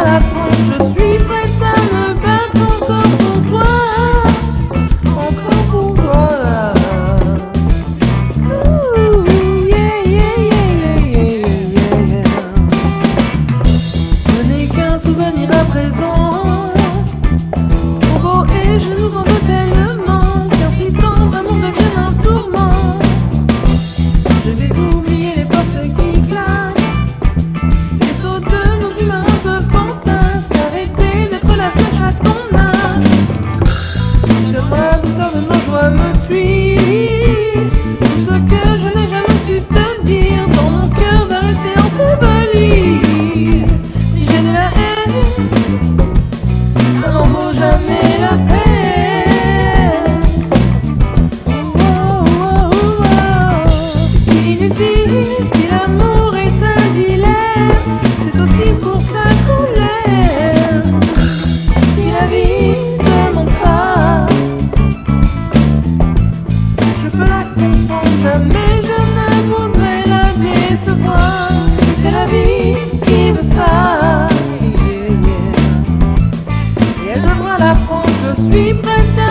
la je suis. Pour sa couleur, si la vie est mon je peux la comprendre, jamais je ne voudrais la décevoir. C'est la vie qui me salle, elle devra la prendre, je suis prêt.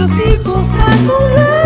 tus hijos a tu.